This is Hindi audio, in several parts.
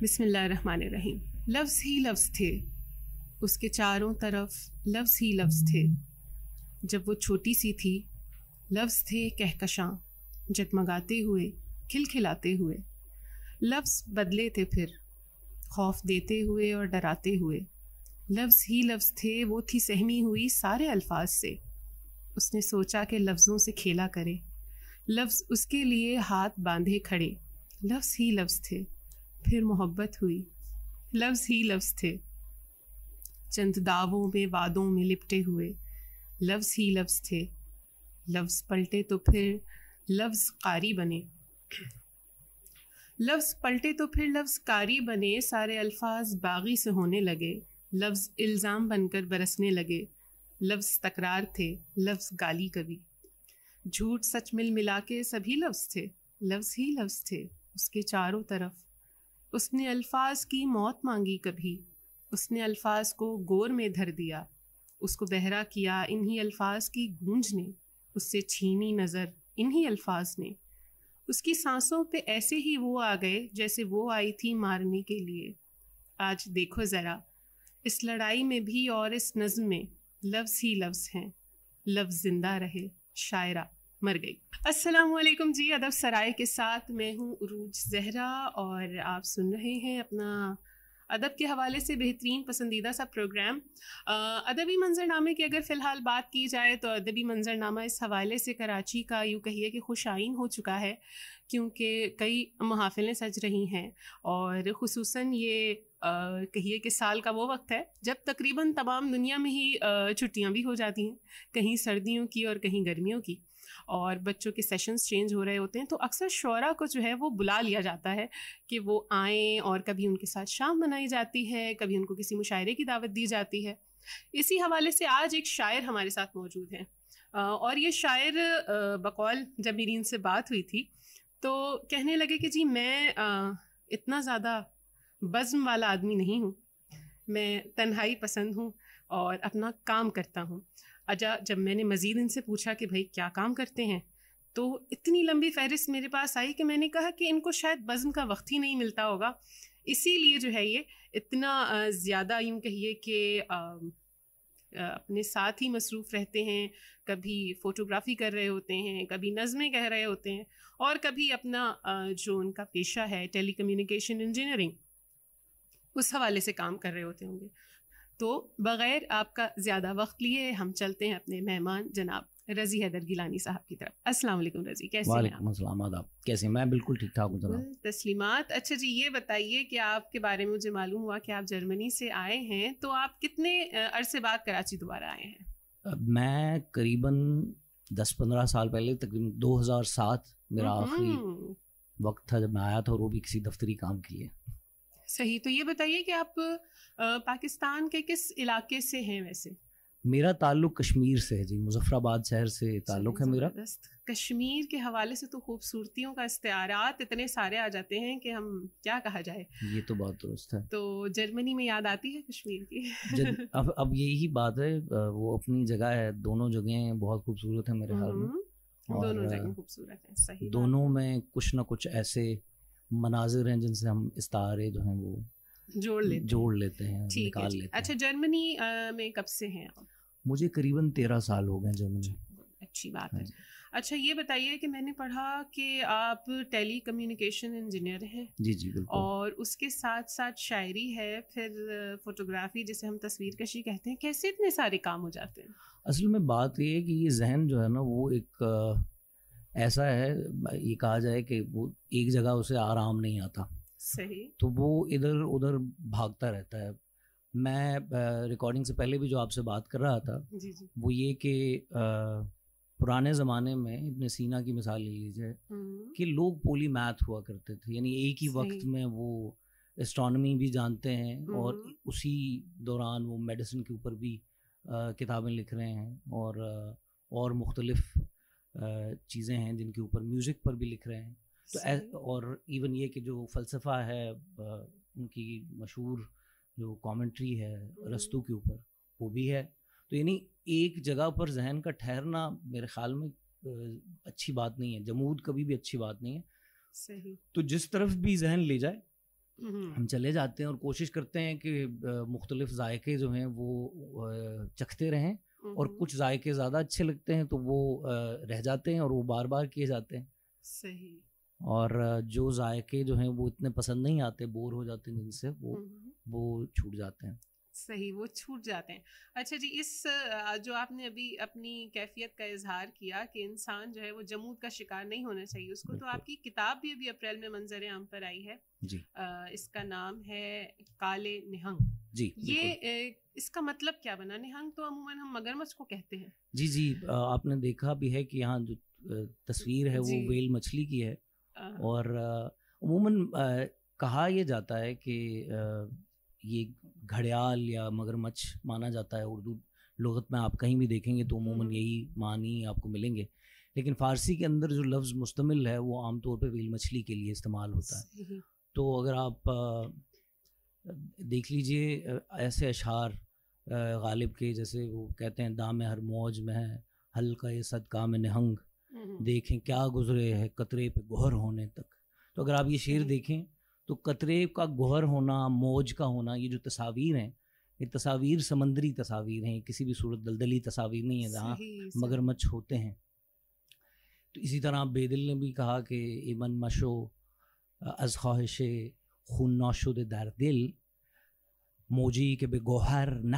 बिस्मिल्लाहिर्रहमानिर्रहीम। लफ्ज़ ही लफ्ज़ थे। उसके चारों तरफ़ लफ्ज़ ही लफ्ज़ थे। जब वो छोटी सी थी, लफ्ज़ थे कहकशां, जगमगाते हुए, खिलखिलाते हुए। लफ्ज़ बदले थे फिर, खौफ देते हुए और डराते हुए। लफ्ज़ ही लफ्ज़ थे, वो थी सहमी हुई सारे अल्फाज से। उसने सोचा कि लफ्ज़ों से खेला करे। लफ्ज़ उसके लिए हाथ बांधे खड़े। लफ्ज़ ही लफ्ज़ थे। फिर मोहब्बत हुई। लफ्ज़ ही लफ्ज़ थे। चंद दावों में वादों में लिपटे हुए। लफ्ज़ ही लफ्ज़ थे। लफ्ज़ पलटे तो फिर लफ्ज़ कारी बने। लफ्ज़ पलटे तो फिर लफ्ज़ कारी बने। सारे अल्फाज बागी से होने लगे। लफ्ज़ इल्ज़ाम बनकर बरसने लगे। लफ्ज़ तकरार थे, लफ्ज़ गाली कभी झूठ सच मिल मिला के सभी लफ्ज़ थे, लफ्ज़ ही लफ्ज़ थे उसके चारों तरफ़। उसने अल्फाज की मौत मांगी कभी, उसने अल्फाज को गोर में धर दिया, उसको बहरा किया इन्हीं अल्फाज की गूंज ने, उससे छीनी नज़र इन्हीं अल्फाज ने। उसकी सांसों पे ऐसे ही वो आ गए जैसे वो आई थी मारने के लिए। आज देखो ज़रा, इस लड़ाई में भी और इस नज़म में लफ्ज़ ही लफ्ज़ हैं। लफ्ज़ ज़िंदा रहे, शायरा मर गई। अस्सलाम वालेकुम जी, अदब सराय के साथ मैं हूँ उरूज जहरा और आप सुन रहे हैं अपना अदब के हवाले से बेहतरीन पसंदीदा सा प्रोग्राम। अदबी मंजरनामे की अगर फ़िलहाल बात की जाए तो अदबी मंजरनामा इस हवाले से कराची का यूँ कहिए कि खुश आइन हो चुका है, क्योंकि कई महाफिलें सज रही हैं और ख़ुसूस ये कहिए कि साल का वो वक्त है जब तकरीबन तमाम दुनिया में ही छुट्टियाँ भी हो जाती हैं, कहीं सर्दियों की और कहीं गर्मियों की। और बच्चों के सेशंस चेंज हो रहे होते हैं तो अक्सर शरा को जो है वो बुला लिया जाता है कि वो आएँ और कभी उनके साथ शाम मनाई जाती है, कभी उनको किसी मुशायरे की दावत दी जाती है। इसी हवाले से आज एक शायर हमारे साथ मौजूद हैं। और ये शायर बकौल जब इनसे बात हुई थी तो कहने लगे कि जी मैं इतना ज़्यादा बज़म वाला आदमी नहीं हूँ। मैं तन्हाई पसंद हूँ और अपना काम करता हूँ। अजा, जब मैंने मज़ीद इनसे पूछा कि भाई क्या काम करते हैं तो इतनी लंबी फहरिस्त मेरे पास आई कि मैंने कहा कि इनको शायद बज़म का वक्त ही नहीं मिलता होगा। इसीलिए जो है ये इतना ज़्यादा यूँ कहिए कि अपने साथ ही मसरूफ़ रहते हैं, कभी फ़ोटोग्राफ़ी कर रहे होते हैं, कभी नज़में कह रहे होते हैं और कभी अपना जो उनका पेशा है टेली इंजीनियरिंग, उस हवाले से काम कर रहे होते होंगे। तो बग़ैर आपका ज़्यादा वक्त लिए हम चलते हैं अपने मेहमान जनाब रज़ी हैदर गिलानी साहब की तरफ़। अस्सलाम वालेकुम रज़ी कैसे हैं आप? आदाब। कैसे मैं बिल्कुल ठीक ठाक हूँ जनाब। तस्लीमात। अच्छा जी ये बताइए कि आपके बारे में मुझे मालूम हुआ कि आप जर्मनी से आए हैं तो आप कितने अरसे बाद कराची दोबारा आए हैं? मैं करीबन दस पंद्रह साल पहले तकरीबन दो हज़ार सात मेरा आखिरी वक्त था जब मैं आया था और वो भी किसी दफ्तरी काम के लिए। सही। तो ये बताइए कि आप पाकिस्तान के किस इलाके से हैं वैसे? मेरा ताल्लुक कश्मीर से है जी मुजफ्फराबाद शहर से ताल्लुक है मेरा। कश्मीर के हवाले से तो खूबसूरतियों का इस्तारात इतने सारे आ जाते हैं कि हम क्या कहा जाए? ये तो बहुत दुरुस्त है। तो जर्मनी में याद आती है कश्मीर की? अब अब यही बात है वो अपनी जगह है दोनों जगह बहुत खूबसूरत है मेरे ख्याल में। हम्म, दोनों जगह खूबसूरत है सही दोनों में कुछ ना कुछ ऐसे मनाजिर हैं जिनसे हम इस्तारे जो हैं वो जोड़ लेते जोड़ लेते हैं निकाल लेते अच्छा जर्मनी में कब से हैं आप? मुझे करीबन तेरह साल हो गए जर्मनी। अच्छी बात है हाँ। अच्छा ये बताइए कि मैंने पढ़ा कि आप टेली कम्युनिकेशन इंजीनियर हैं जी जी बिल्कुल। और उसके साथ साथ शायरी है फिर फोटोग्राफी जिसे हम तस्वीर कशी कहते हैं। कैसे इतने सारे काम हो जाते हैं? असल में बात ये है कि ये जहन जो है ना वो एक ऐसा है ये कहा जाए कि वो एक जगह उसे आराम नहीं आता सही तो वो इधर उधर भागता रहता है मैं रिकॉर्डिंग से पहले भी जो आपसे बात कर रहा था जी जी। वो ये कि पुराने ज़माने में इतने सीना की मिसाल ले लीजिए हम्म। कि लोग पोली मैथ हुआ करते थे यानी एक ही वक्त में वो एस्ट्रोनॉमी भी जानते हैं और हम्म। उसी दौरान वो मेडिसिन के ऊपर भी किताबें लिख रहे हैं और और मुख्तलिफ़ चीज़ें हैं जिनके ऊपर म्यूज़िक पर भी लिख रहे हैं। तो और इवन ये कि जो फ़लसफ़ा है उनकी मशहूर जो कमेंट्री है रस्तों के ऊपर वो भी है। तो यानी एक जगह पर जहन का ठहरना मेरे ख्याल में अच्छी बात नहीं है। जमूद कभी भी अच्छी बात नहीं है। सही। तो जिस तरफ़ भी जहन ले जाए हम्म, हम चले जाते हैं और कोशिश करते हैं कि मुख्तलिफ़ जायके जो हैं वो चखते रहें। और हम्म, कुछ जायके ज़्यादा अच्छे लगते हैं तो वो रह जाते हैं और वो बार बार किए जाते हैं। सही। और जो जायके जो हैं वो इतने पसंद नहीं आते बोर हो जाते हैं जिनसे वो हम्म, वो छूट जाते हैं। सही वो छूट जाते हैं। अच्छा जी इस जो आपने अभी अपनी कैफियत का इजहार किया कि इंसान जो है वो जमूद का शिकार नहीं होना चाहिए उसको तो आपकी किताब भी अभी अप्रैल में मंजर आम पर आई है। जी। अ, इसका नाम है काले निहंग। जी ये इसका मतलब क्या बना? निहंग तो अमूमन हम मगरमच्छ को कहते हैं। जी जी आपने देखा भी है कि यहाँ जो तस्वीर है वो वेल मछली की है और अमूमन कहा यह जाता है कि ये घड़ियाल या मगरमच्छ माना जाता है उर्दू लगत में आप कहीं भी देखेंगे तो अमूमन हम्म। यही मानी आपको मिलेंगे। लेकिन फ़ारसी के अंदर जो लफ्ज़ मुस्तमिल है वो आमतौर पे वेल मछली के लिए इस्तेमाल होता है। तो अगर आप देख लीजिए ऐसे अशार गालिब के जैसे वो कहते हैं दाम हर मौज में है हल्का ये सदका में निहंग। देखें क्या गुजरे है कतरे पे गोहर होने तक। तो अगर आप ये शेर देखें तो कतरे का गोहर होना मौज का होना ये जो तस्वीर हैं ये तस्वीर समंदरी तस्वीर हैं किसी भी सूरत दलदली तस्वीर नहीं है जहाँ। मगरमच्छ होते हैं। तो इसी तरह बेदिल ने भी कहा कि इमन मशो अज ख्वाहिश खून नौशुद दर दिल। मोजी के बे गोहर न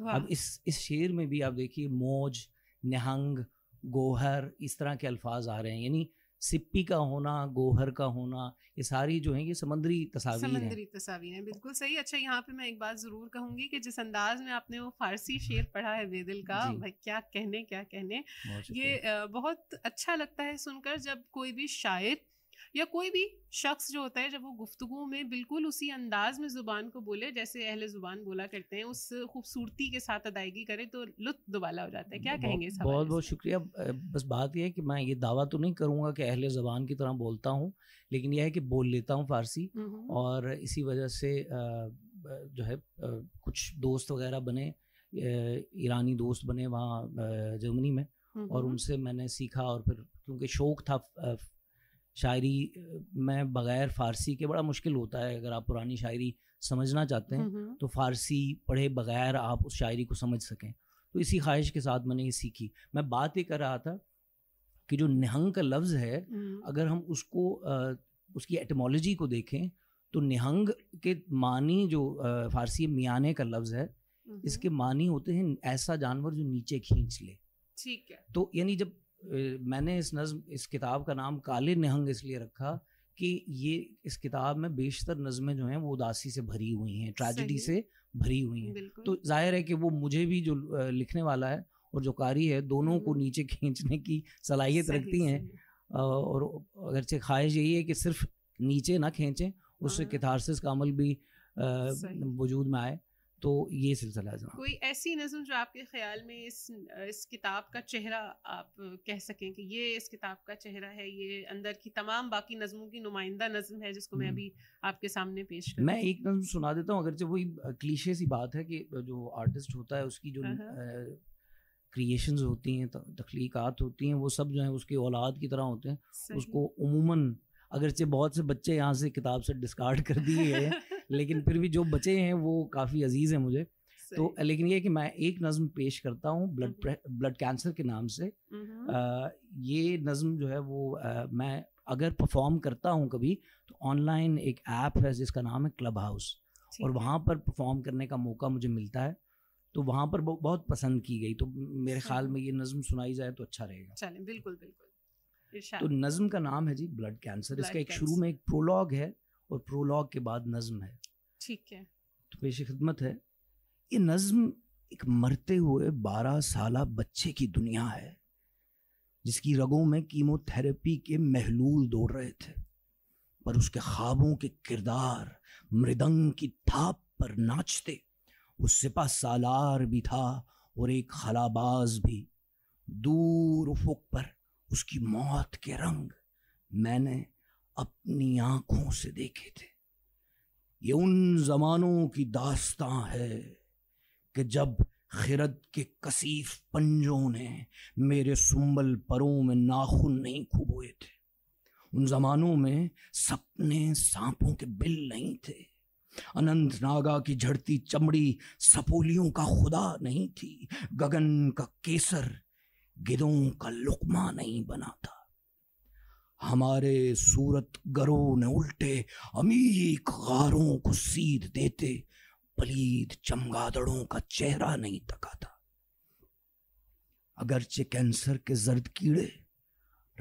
वाह, अब इस इस शेर में भी आप देखिए मौज निहंग गोहर इस तरह के अल्फाज आ रहे हैं यानी सिप्पी का होना गोहर का होना ये सारी जो हैं ये समंदरी तस्वीर हैं समंदरी तस्वीर है बिल्कुल सही अच्छा यहाँ पे मैं एक बात जरूर कहूंगी कि जिस अंदाज में आपने वो फारसी शेर पढ़ा है बेदिल का जी। भाई क्या कहने क्या कहने बहुत ये शुक्रिया। अ, बहुत अच्छा लगता है सुनकर जब कोई भी शायर या कोई भी शख्स जो होता है जब वो गुफ्तगू में बिल्कुल उसी अंदाज में ज़ुबान को बोले जैसे अहले ज़ुबान बोला करते हैं उस खूबसूरती के साथ अदायगी करे तो लुत्फ दुबाला हो जाता है। क्या कहेंगे इस बहुत बहुत शुक्रिया। बस बात यह है कि मैं ये दावा तो नहीं करूँगा कि अहले ज़बान की तरह बोलता हूँ लेकिन यह है कि बोल लेता हूँ फ़ारसी हम्म, और इसी वजह से जो है कुछ दोस्त वगैरह बने ईरानी दोस्त बने वहाँ जर्मनी में हम्म, और उनसे मैंने सीखा और फिर क्योंकि शौक़ था शायरी में बग़ैर फ़ारसी के बड़ा मुश्किल होता है अगर आप पुरानी शायरी समझना चाहते हैं तो फ़ारसी पढ़े बगैर आप उस शायरी को समझ सकें। तो इसी ख्वाहिश के साथ मैंने ये सीखी। मैं बात ये कर रहा था कि जो निहंग का लफ्ज़ है अगर हम उसको अ, उसकी एटमोलॉजी को देखें तो निहंग के मानी जो अ, फ़ारसी मियाने का लफ्ज़ है। इसके मानी होते हैं ऐसा जानवर जो नीचे खींच ले। ठीक है। तो यानी जब मैंने इस नज़म इस किताब का नाम काले निहंग इसलिए रखा कि ये इस किताब में बेशतर नज़में जो हैं वो उदासी से भरी हुई हैं ट्रेजिडी से भरी हुई हैं। तो ज़ाहिर है कि वो मुझे भी जो लिखने वाला है और जो कारी है दोनों को हम्म। नीचे खींचने की सलाहियत रखती हैं। और अगरचे ख्वाहिश यही है कि सिर्फ़ नीचे ना खींचें उससे हाँ। कितारसिस का अमल भी वजूद में आए। तो ये सिलसिला है कोई ऐसी नज़म जो आपके ख्याल में इस इस किताब का चेहरा आप कह सकें कि ये इस किताब का चेहरा है ये अंदर की तमाम बाकी नज़मों की नुमाइंदा नज़म है जिसको मैं। अभी आपके सामने पेश करूँ मैं एक नज़म सुना देता हूँ अगरचे वही क्लीशे सी बात है कि जो आर्टिस्ट होता है उसकी जो हाँ, क्रिएशंस होती हैं तख्लीकात होती हैं वो सब जो है उसकी औलाद की तरह होते हैं। उसको उमूमन अगरचे बहुत से बच्चे यहाँ से किताब से डिस्कार्ड कर दिए हैं। लेकिन फिर भी जो बचे हैं वो काफ़ी अज़ीज़ हैं मुझे। तो लेकिन ये कि मैं एक नज़म पेश करता हूँ ब्लड हम्म। ब्लड कैंसर के नाम से। हम्म, अ, ये नज़म जो है वो अ, मैं अगर परफॉर्म करता हूँ कभी तो ऑनलाइन एक ऐप है जिसका नाम है क्लब हाउस और वहाँ पर परफॉर्म करने का मौका मुझे मिलता है। तो वहाँ पर बहुत पसंद की गई। तो मेरे ख्याल में ये नज़म सुनाई जाए तो अच्छा रहेगा। चलें बिल्कुल बिल्कुल। तो नज़म का नाम है जी ब्लड कैंसर। इसका एक शुरू में एक प्रोलॉग है। और प्रोलॉग के बाद नज़म है। ठीक है। तो पेश खिदमत है। ये नज़म एक मरते हुए बारह साल बच्चे की दुनिया है जिसकी रगों में कीमोथेरेपी के महलूल दौड़ रहे थे पर उसके ख्वाबों के किरदार मृदंग की थाप पर नाचते उस सिपा सालार भी था और एक खलाबाज भी। दूर उफुक पर उसकी मौत के रंग मैंने अपनी आँखों से देखे थे। ये उन जमानों की दास्तां है कि जब खिरद के कसीफ पंजों ने मेरे सुंबल परों में नाखून नहीं खुबोए थे। उन जमानों में सपने सांपों के बिल नहीं थे। अनंत नागा की झड़ती चमड़ी सपोलियों का खुदा नहीं थी। गगन का केसर गिदों का लुकमा नहीं बना था। हमारे सूरत गरों ने उल्टे अमीक गारों को सीध देते, पलीद चमगादड़ों का चेहरा नहीं तका था। अगरचे कैंसर के जर्द कीड़े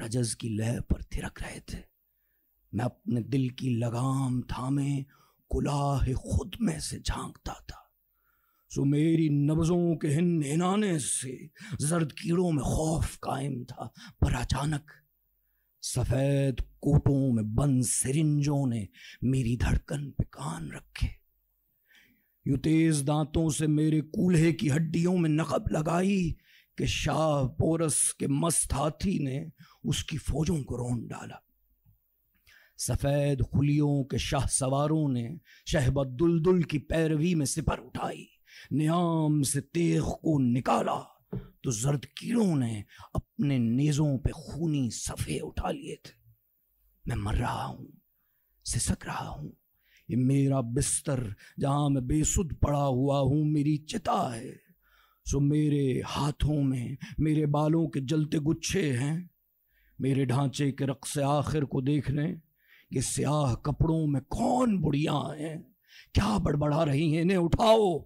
रजस की लय पर थिरक रहे थे। मैं अपने दिल की लगाम थामे कुलाह खुद में से झांकता था। सो मेरी नब्जों के हिन हिनाने से जर्द कीड़ों में खौफ कायम था, पर अचानक सफ़ेद कोटों में बंद सिरिंजों ने मेरी धड़कन पे कान रखे। यू तेज दांतों से मेरे कूल्हे की हड्डियों में नकब लगाई कि शाह पोरस के मस्त हाथी ने उसकी फौजों को रोन डाला। सफ़ेद खुलियों के शाह सवारों ने शहबदुलदुल की पैरवी में सिपर उठाई। नियाम से तेख को निकाला। तो जर्द कीड़ों ने अपने नेजों पे खूनी सफ़े उठा लिए थे। मैं मर रहा हूँ, सिसक रहा हूँ। ये मेरा बिस्तर जहाँ मैं बेसुध पड़ा हुआ हूँ, मेरी चिता है। सो मेरे हाथों में, मेरे बालों के जलते गुच्छे हैं। मेरे ढांचे के रक्स आखिर को देख लें ये स्याह कपड़ों में कौन बुढ़िया हैं। क्या बड़बड़ा रही हैं, इन्हें उठाओ,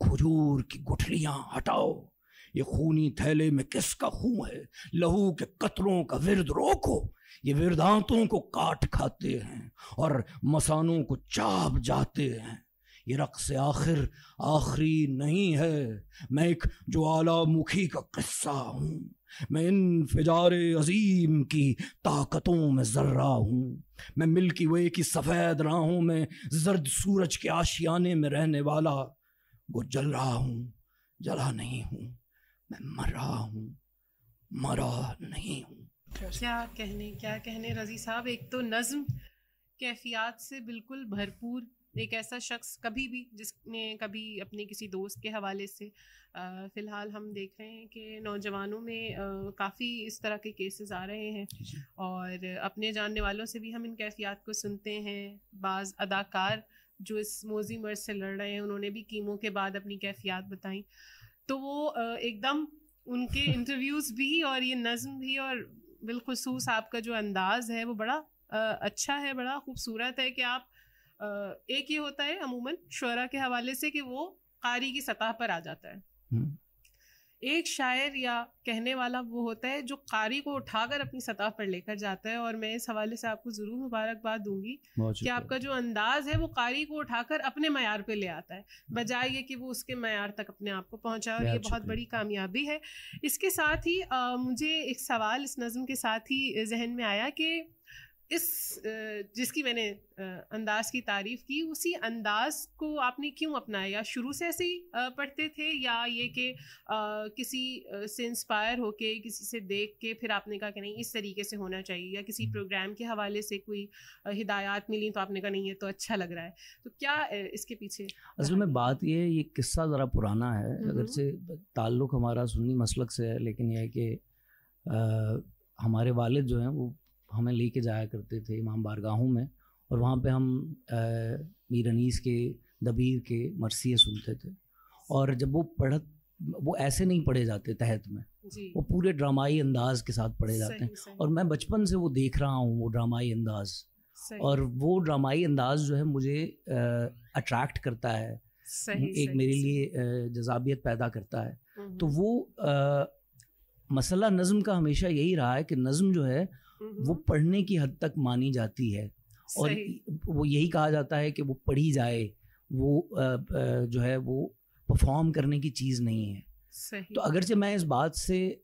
खजूर की गुठलियाँ हटाओ। ये खूनी थैले में किसका खून है? लहू के कतरों का विरद रोको। ये विरदांतों को काट खाते हैं और मसानों को चाप जाते हैं। ये रक्स आखिर आखिरी नहीं है। मैं एक ज्वाला मुखी का किस्सा हूँ। मैं इन फिजारे अजीम की ताकतों में जर्रा हूँ। मैं मिल्की वे की सफ़ेद राहों में जर्द सूरज के आशियाने में रहने वाला वो जल रहा हूँ, जला नहीं हूँ। मैं मर हूँ मरा नहीं हूँ। क्या कहने क्या कहने रज़ी साहब? एक तो नज्म कैफियत से बिल्कुल भरपूर एक ऐसा शख्स कभी भी जिसने कभी अपने किसी दोस्त के हवाले से फ़िलहाल हम देख रहे हैं कि नौजवानों में काफ़ी इस तरह के केसेस आ रहे हैं। और अपने जानने वालों से भी हम इन कैफियत को सुनते हैं। बाज़ अदाकार जो इस मोजी मर्ज से लड़ रहे हैं उन्होंने भी कीमो के बाद अपनी कैफियत बताई। तो वो एकदम उनके इंटरव्यूज़ भी और ये नज़म भी और बिलखसूस आपका जो अंदाज़ है वो बड़ा अच्छा है बड़ा खूबसूरत है कि आप एक ये होता है अमूमन शुरा के हवाले से कि वो कारी की सतह पर आ जाता है हम्म। एक शायर या कहने वाला वो होता है जो कारी को उठाकर अपनी सतह पर लेकर जाता है। और मैं इस हवाले से आपको ज़रूर मुबारकबाद दूँगी कि आपका जो अंदाज है वो कारी को उठाकर अपने मैार पे ले आता है। बजाय ये कि वो उसके मैार तक अपने आप को पहुँचा और ये बहुत बड़ी कामयाबी है। इसके साथ ही आ, मुझे एक सवाल इस नज़म के साथ ही जहन में आया कि इस जिसकी मैंने अंदाज की तारीफ़ की उसी अंदाज को आपने क्यों अपनाया? शुरू से ऐसे ही पढ़ते थे? या ये कि किसी से इंस्पायर होके किसी से देख के फिर आपने कहा कि नहीं इस तरीके से होना चाहिए? या किसी प्रोग्राम के हवाले से कोई हिदायत मिली तो आपने कहा नहीं ये तो अच्छा लग रहा है। तो क्या इसके पीछे असल में बात ये है ये किस्सा ज़रा पुराना है। अगर से ताल्लुक़ हमारा सुन्नी मसलक से है लेकिन यह है कि हमारे वालिद जो हैं वो हमें लेके जाया करते थे इमाम बारगाहों में और वहाँ पे हम मीर अनीस के दबीर के मरसिए सुनते थे। और जब वो पढ़ वो ऐसे नहीं पढ़े जाते तहत में वो पूरे ड्रामाई अंदाज के साथ पढ़े जाते हैं। और मैं बचपन से वो देख रहा हूँ वो ड्रामाई अंदाज। और वो ड्रामाई अंदाज जो है मुझे अट्रैक्ट करता है। सही, एक सही, मेरे लिए जजाबियत पैदा करता है। तो वो आ, मसला नज़म का हमेशा यही रहा है कि नज़म जो है वो पढ़ने की हद तक मानी जाती है और वो यही कहा जाता है कि वो पढ़ी जाए वो जो है वो परफॉर्म करने की चीज़ नहीं है। सही। तो अगरचे मैं इस बात से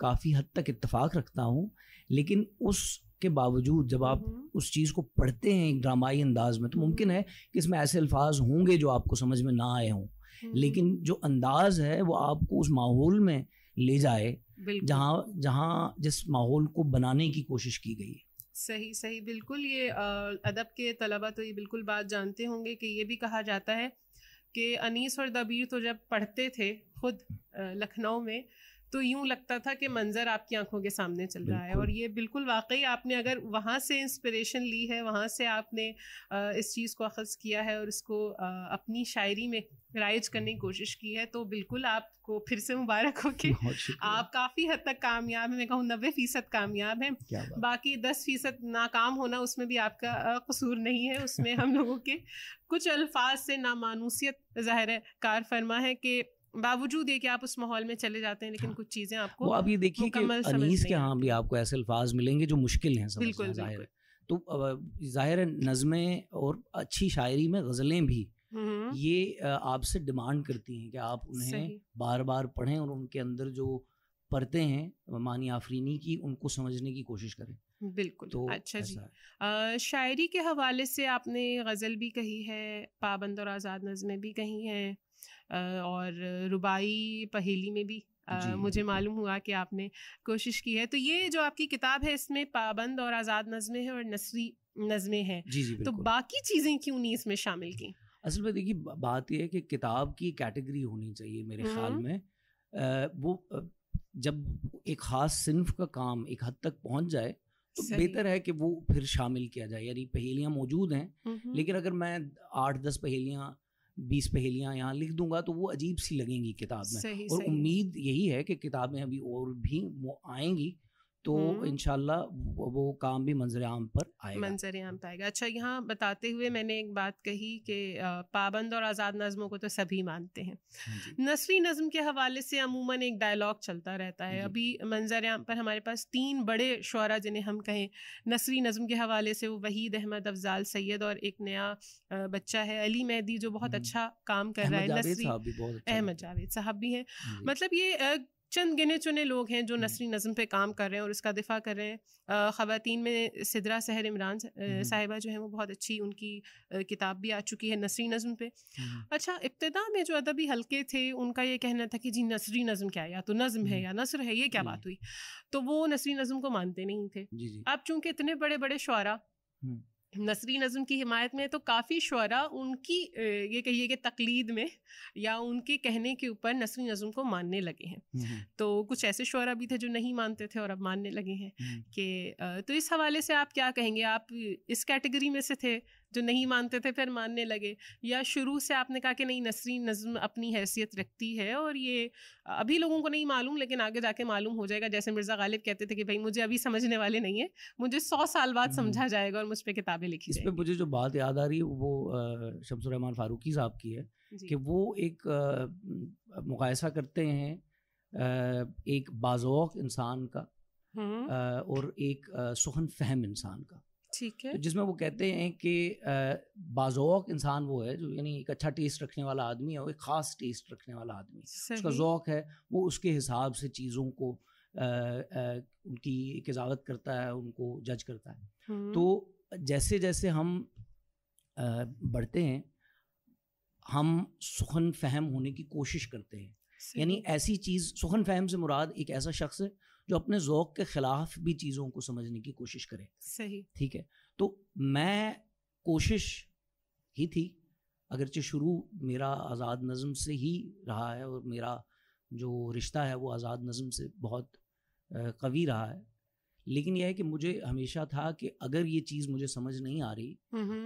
काफ़ी हद तक इत्तेफाक रखता हूँ लेकिन उस के बावजूद जब आप उस चीज़ को पढ़ते हैं एक ड्रामाई अंदाज में तो मुमकिन है कि इसमें ऐसे अल्फाज होंगे जो आपको समझ में ना आए हों। लेकिन जो अंदाज है वो आपको उस माहौल में ले जाए जहाँ जहाँ जिस माहौल को बनाने की कोशिश की गई है। सही सही बिल्कुल ये अदब के तलबा तो ये बिल्कुल बात जानते होंगे कि ये भी कहा जाता है कि अनीस और दबीर तो जब पढ़ते थे खुद लखनऊ में तो यूँ लगता था कि मंजर आपकी आँखों के सामने चल रहा है। और ये बिल्कुल वाकई आपने अगर वहाँ से इंस्पिरेशन ली है वहाँ से आपने इस चीज़ को अखज़ किया है और इसको अपनी शायरी में राइज करने की कोशिश की है तो बिल्कुल आपको फिर से मुबारक हो कि आप काफ़ी हद तक कामयाब हैं। मैं कहूँ नब्बे फ़ीसद कामयाब हैं। बाकी दस फ़ीसद नाकाम होना उसमें भी आपका कसूर नहीं है। उसमें हम लोगों के कुछ अल्फाज से नामानूसियत ज़ाहिर है कार फरमा है कि बावजूद ये कि आप उस माहौल में चले जाते हैं लेकिन हाँ। कुछ चीज़ें आपको आप ये देखिए कि अनीस के यहाँ भी आपको ऐसे अल्फाज मिलेंगे जो मुश्किल हैं बिल्कुल, ज़ाहिर है। तो ज़ाहिर है नज़में और अच्छी शायरी में गज़लें भी ये आपसे डिमांड करती हैं कि आप उन्हें बार बार पढ़ें और उनके अंदर जो पढ़ते हैं मानी आफरीनी की उनको समझने की कोशिश करें। बिल्कुल तो अच्छा जी। अ, शायरी के हवाले से आपने गज़ल भी कही है पाबंद और आज़ाद नज़में भी कही हैं और रुबाई पहेली में भी जी, मुझे मालूम हुआ कि आपने कोशिश की है। तो ये जो आपकी किताब है इसमें पाबंद और आज़ाद नज़में हैं और नसरी नज़में हैं। तो बाकी चीज़ें क्यों नहीं इसमें शामिल की? असल में देखिए बात यह है कि किताब की कैटेगरी होनी चाहिए मेरे ख्याल। में। अ, वो जब एक ख़ास सिन्फ का काम एक हद तक पहुँच जाए तो बेहतर है कि वो फिर शामिल किया जाए यानी पहेलियाँ मौजूद हैं। लेकिन अगर मैं आठ दस पहेलियाँ बीस पहेलियाँ यहाँ लिख दूँगा तो वो अजीब सी लगेंगी किताब में। सही और सही। उम्मीद यही है कि किताबें अभी और भी वो आएँगी तो हम्म। इनशाला वो, काम भी मंजर आम पर आएगा। मंजर आम पाएगा अच्छा यहाँ बताते हुए मैंने एक बात कही कि पाबंद और आज़ाद नज़मों को तो सभी मानते हैं। हाँ नसरी नज़म के हवाले से अमूमन एक डायलॉग चलता रहता है। अभी मंजर आम पर हमारे पास तीन बड़े शुरा जिन्हें हम कहें नसरी नज़म के हवाले से वो वहीद अहमद अफजाल सैयद और एक नया बच्चा है अली मेहदी जो बहुत हम्म। अच्छा काम कर रहा है नसरी। अच्छा अहमद जावेद साहब भी हैं। मतलब ये चंद गिने चुने लोग हैं जो हम्म। नसरी नज़म पे काम कर रहे हैं और उसका दिफा कर रहे हैं ख़वातीन में सिदरा सहर इमरान हम्म। साहिबा जो है वो बहुत अच्छी उनकी किताब भी आ चुकी है नसरी नज़म पे हम्म। अच्छा इब्तदा में जो अदबी हल्के थे उनका ये कहना था कि जी नसरी नज़म क्या है या तो नज़म है। या नसर है ये क्या बात हुई तो वो नसरी नज़म को मानते नहीं थे अब चूँकि इतने बड़े बड़े शुरा। नसरी नज़म की हिमायत में तो काफ़ी शुरा उनकी ये कहिए कि तकलीद में या उनके कहने के ऊपर नसरी नज़म को मानने लगे हैं। तो कुछ ऐसे शुरा भी थे जो नहीं मानते थे और अब मानने लगे हैं। कि तो इस हवाले से आप क्या कहेंगे? आप इस कैटेगरी में से थे? जो नहीं मानते थे फिर मानने लगे। या शुरू से आपने कहा कि नहीं नसरी नज़म अपनी हैसियत रखती है और ये अभी लोगों को नहीं मालूम लेकिन आगे जाके मालूम हो जाएगा। जैसे मिर्ज़ा गालिब कहते थे कि भाई मुझे अभी समझने वाले नहीं है। मुझे सौ साल बाद। समझा जाएगा और मुझ पर किताबें लिखी इस मुझे जो बात याद आ रही है वो अ, शमसुर रहमान फारूकी साहब की है कि वो एक मुकायसा करते हैं एक बाज़ौक इंसान का और एक सुखन फहम इंसान का। ठीक है। तो जिसमें वो कहते हैं कि बाज़ौक इंसान वो है जो यानी एक अच्छा टेस्ट रखने वाला आदमी है और एक ख़ास टेस्ट रखने वाला आदमी उसका ज़ौक़ है वो उसके हिसाब से चीज़ों को अ, अ, उनकी किजावत करता है उनको जज करता है। तो जैसे जैसे हम अ, बढ़ते हैं हम सुखन फहम होने की कोशिश करते हैं। यानी ऐसी चीज़ सुखन फहम से मुराद एक ऐसा शख्स है जो अपने ज़ौक़ के ख़िलाफ़ भी चीज़ों को समझने की कोशिश करे। सही। ठीक है? तो मैं कोशिश ही थी अगरचे शुरू मेरा आज़ाद नज़म से ही रहा है और मेरा जो रिश्ता है वो आज़ाद नज़म से बहुत कवी रहा है। लेकिन यह है कि मुझे हमेशा था कि अगर ये चीज़ मुझे समझ नहीं आ रही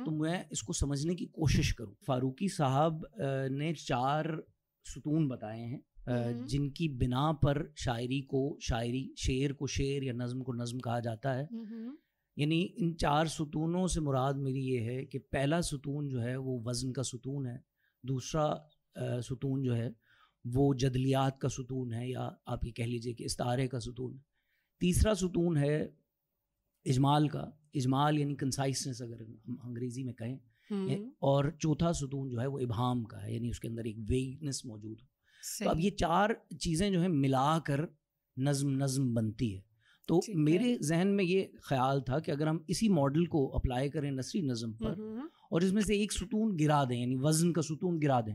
तो मैं इसको समझने की कोशिश करूँ। फारूकी साहब ने चार सुतून बताए हैं। जिनकी बिना पर शायरी को शायरी शेर को शेर या नज़म को नज़म कहा जाता है। हम्म, यानी इन चार सुतूनों से मुराद मेरी ये है कि पहला सुतून जो है वो वज़न का सुतून है दूसरा सुतून जो है वो जदलियात का सुतून है या आप ये कह लीजिए कि इस्तारे का सुतून। है तीसरा सुतून है इजमाल का। इजमाल यानी कंसाइसनेस अगर हम अंग्रेज़ी में कहें। हम्म, और चौथा सुतून जो है वो इबाम का है यानी उसके अंदर एक वेगनेस मौजूद हो। तो अब ये चार चीज़ें जो है मिलाकर नज्म नज्म बनती है। तो मेरे जहन में ये ख्याल था कि अगर हम इसी मॉडल को अप्लाई करें नसरी नज़म पर और इसमें से एक सुतून गिरा दें यानी वज़न का सुतून गिरा दें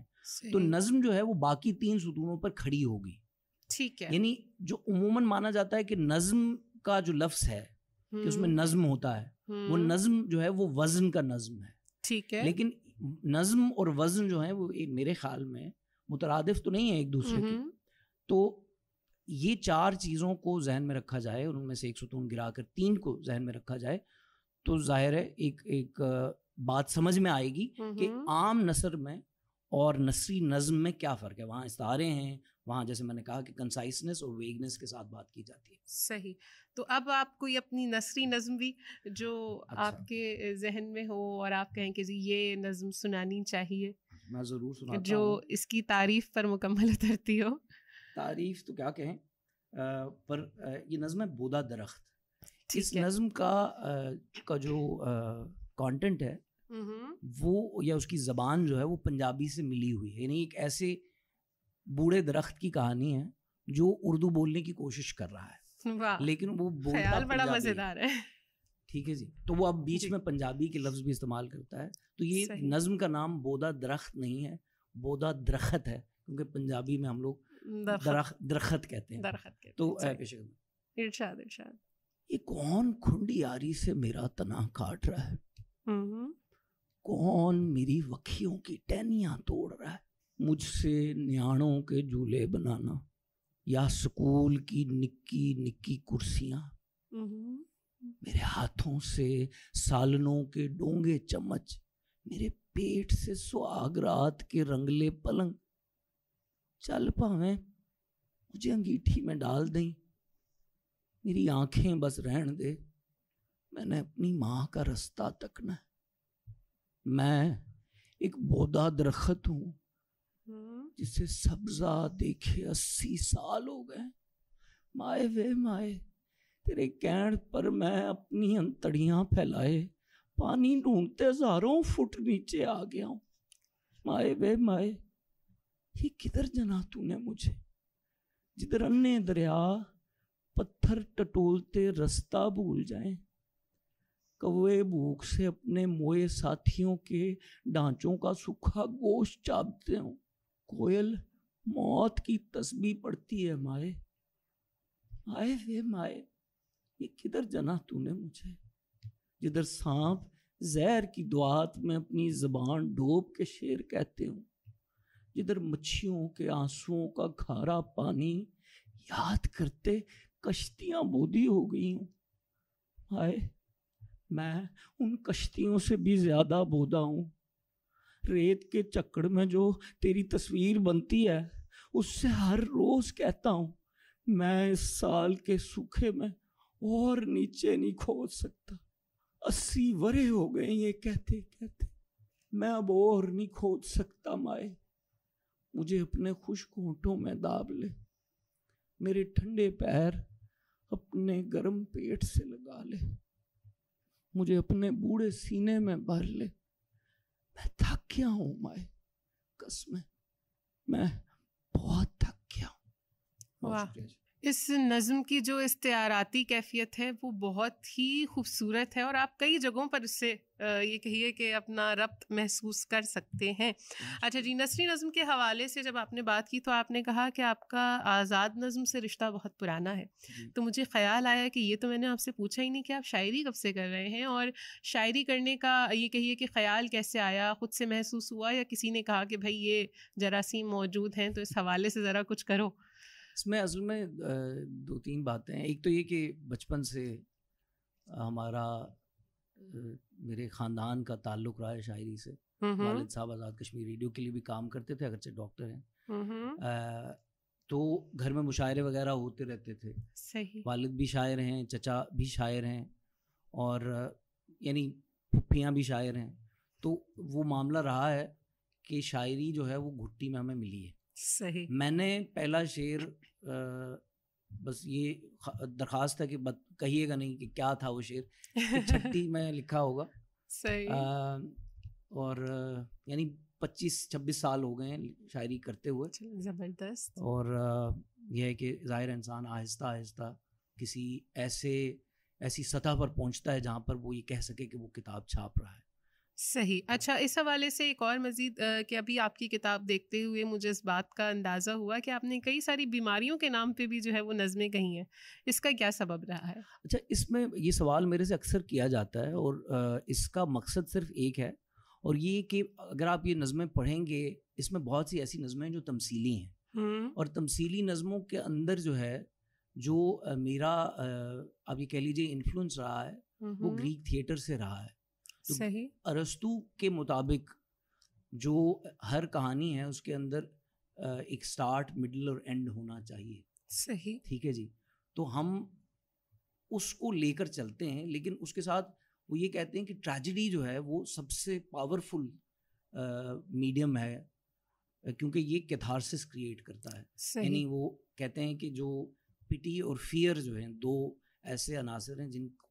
तो नज्म जो है वो बाकी तीन सुतूनों पर खड़ी होगी। ठीक है। यानी जो उमूमन माना जाता है कि नज्म का जो लफ्स है कि उसमें नज्म होता है वो नज्म जो है वो वज़न का नज्म है। ठीक है। लेकिन नज्म और वज़न जो है वो मेरे ख्याल में मुतरदफ तो नहीं है एक दूसरे के। तो ये चार चीज़ों को जहन में रखा जाए और उनमें से एक सुतून गिरा कर तीन को जहन में रखा जाए तो ज़ाहिर है एक एक बात समझ में आएगी कि आम नसर में और नसरी नज़म में क्या फ़र्क है? वहाँ इस्तारे हैं वहाँ जैसे मैंने कहा कि कंसाइसनेस और वेगनेस के साथ बात की जाती है। सही। तो अब आप कोई अपनी नसरी नज़म भी जो अच्छा। आपके जहन में हो और आप कहें कि जी ये नज़म सुनानी चाहिए मैं ज़रूर सुना जो इसकी तारीफ़ पर मुकम्मल उतरती हो। तारीफ़ तो क्या कहें? आ, पर आ, ये नज़म है बोदा दरख्त। इस नज़म का आ, का जो कंटेंट है वो या उसकी ज़बान जो है वो पंजाबी से मिली हुई है। यानी एक ऐसे बूढ़े दरख्त की कहानी है जो उर्दू बोलने की कोशिश कर रहा है। लेकिन वो बोलता बड़ा मज़ेदार है। ठीक है जी? तो वो अब बीच में पंजाबी के लफ्ज़ भी इस्तेमाल करता है। तो ये नज़म का नाम बोदा दरख्त नहीं है बोदा दरख्त है क्योंकि पंजाबी में हम लोग दरख्त। कहते हैं। दरख्त तो इरशाद इरशाद। ये कौन खुंडी आरी से मेरा तना काट रहा है? कौन मेरी वखियों की टहनियाँ तोड़ रहा है? मुझसे न्याणों के झूले बनाना या स्कूल की निक्की निक्की कुर्सियाँ। मेरे हाथों से सालनों के डोंगे चम्मच मेरे पेट से सुहाग रात के रंगले पलंग। चल पावे मुझे अंगीठी में डाल दें। मेरी आँखें बस रहन दे। मैंने अपनी माँ का रास्ता तकना है। मैं एक बोदा दरख्त हूँ हम्म। जिसे सब्जा देखे अस्सी साल हो गए। माए वे माए तेरे कहण पर मैं अपनी अंतड़ियाँ फैलाए, पानी ढूंढते हज़ारों फुट नीचे आ गया हूँ। माए वे माए, ये किधर जना तूने मुझे? जिधर अन्य दरिया, पत्थर टटोलते रास्ता भूल जाए। कौए भूख से अपने मोए साथियों के ढांचों का सूखा गोश्त चापते हो। कोयल मौत की तस्बी पड़ती है माए। आए वे माए ये किधर जना तूने मुझे? जिधर सांप जहर की दुआत में अपनी जबान डोब के शेर कहते हो, जिधर मच्छियों के आंसुओं का खारा पानी याद करते कश्तियाँ बोधी हो गई हूँ। आए मैं उन कश्तियों से भी ज़्यादा बोधा हूँ। रेत के चक्कर में जो तेरी तस्वीर बनती है, उससे हर रोज़ कहता हूँ, मैं इस साल के सूखे में और नीचे नहीं खोद सकता। अस्सी वरे हो गए ये कहते कहते। मैं अब और नहीं खोद सकता माए। मुझे अपने खुश घोंटों में दाब ले। मेरे ठंडे पैर अपने गर्म पेट से लगा ले। मुझे अपने बूढ़े सीने में भर ले। मैं थक गया हूँ माए कसम। मैं बहुत थक गया हूँ इस नज़म की जो इस्ताराती कैफियत है वो बहुत ही खूबसूरत है और आप कई जगहों पर इससे ये कहिए कि अपना रब्त महसूस कर सकते हैं। अच्छा जी नसरी नज़म के हवाले से जब आपने बात की तो आपने कहा कि आपका आज़ाद नज़म से रिश्ता बहुत पुराना है। तो मुझे ख़्याल आया कि ये तो मैंने आपसे पूछा ही नहीं कि आप शायरी कब से कर रहे हैं और शायरी करने का ये कहिए कि ख्याल कैसे आया ख़ुद से महसूस हुआ या किसी ने कहा कि भाई ये जरासीम मौजूद हैं तो इस हवाले से ज़रा कुछ करो इसमें असल में दो तीन बातें हैं। एक तो ये कि बचपन से हमारा मेरे ख़ानदान का ताल्लुक़ रहा है शायरी से। वालिद साहब आज़ाद कश्मीर रेडियो के लिए भी काम करते थे अगरचे डॉक्टर हैं। तो घर में मुशायरे वगैरह होते रहते थे। सही। वालिद भी शायर हैं चचा भी शायर हैं और यानी फुफियाँ भी शायर हैं। तो वो मामला रहा है कि शायरी जो है वो घुट्टी में हमें मिली है। सही। मैंने पहला शेर आ, बस ये दरखास्त है कि कहिएगा नहीं कि क्या था वो शेर छठी में लिखा होगा। सही। आ, और यानी पच्चीस छब्बीस साल हो गए हैं शायरी करते हुए। ज़बरदस्त। और यह है कि ज़ाहिर इंसान आहिस्ता आहिस्ता किसी ऐसे ऐसी सतह पर पहुँचता है जहाँ पर वो ये कह सके कि वो किताब छाप रहा है। सही। अच्छा इस हवाले से एक और मज़ीद कि अभी आपकी किताब देखते हुए मुझे इस बात का अंदाज़ा हुआ कि आपने कई सारी बीमारियों के नाम पे भी जो है वो नज़में कही हैं। इसका क्या सबब रहा है? अच्छा इसमें ये सवाल मेरे से अक्सर किया जाता है और इसका मकसद सिर्फ़ एक है और ये कि अगर आप ये नज़में पढ़ेंगे इसमें बहुत सी ऐसी नज़में हैं जो तमसीली हैं और तमसीली नज़मों के अंदर जो है जो मेरा आप ये कह लीजिए इन्फ्लुएंस रहा है वो ग्रीक थिएटर से रहा है। तो सही। अरस्तु के मुताबिक जो हर कहानी है उसके अंदर एक स्टार्ट मिडल और एंड होना चाहिए। सही। ठीक है जी? तो हम उसको लेकर चलते हैं लेकिन उसके साथ वो ये कहते हैं कि ट्रेजिडी जो है वो सबसे पावरफुल मीडियम है क्योंकि ये कैथारसिस क्रिएट करता है। यानी वो कहते हैं कि जो पिटी और फियर जो हैं दो ऐसे अनासर हैं जिनको